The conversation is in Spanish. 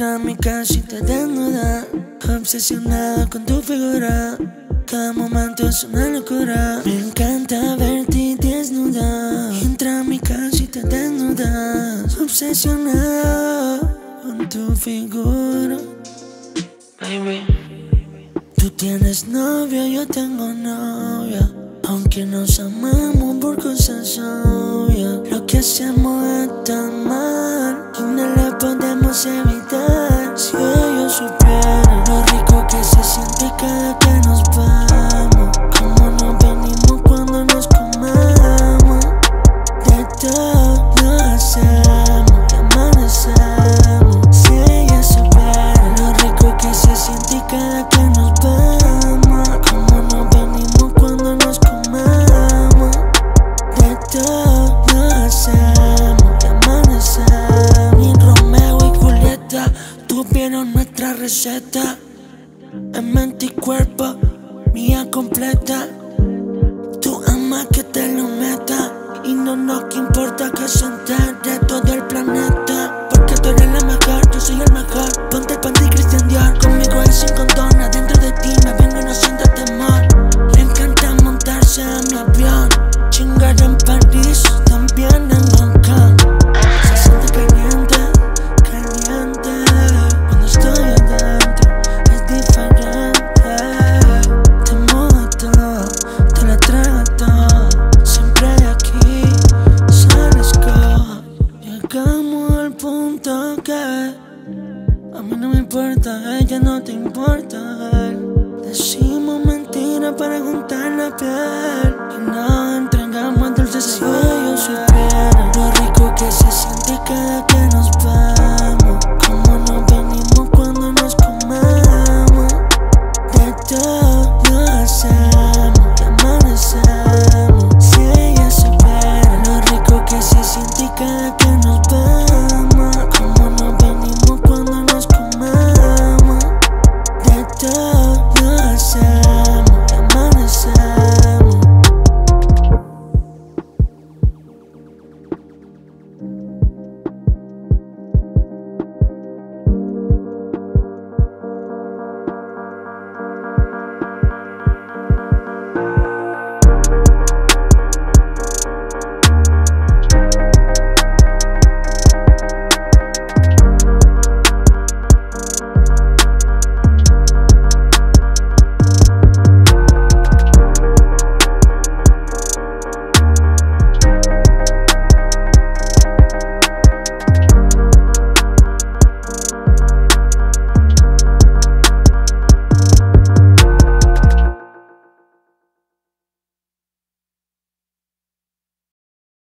Entra a mi casita desnuda Obsesionado con tu figura. Cada momento es una locura. Me encanta verte desnuda. Entra a mi casa y te desnuda Obsesionado con tu figura. Baby. Tú tienes novio, yo tengo novia. Aunque nos amamos por cosas obvias. Lo que hacemos está mal Y no lo podemos evitar. receta. En mente y cuerpo, mía completa. importa, ella no te importa. Decimos mentiras para juntar la piel. Y nos entregamos dulces si yo supiera lo rico que se siente cada que nos vamos, Como nos venimos cuando nos comemos. De todo.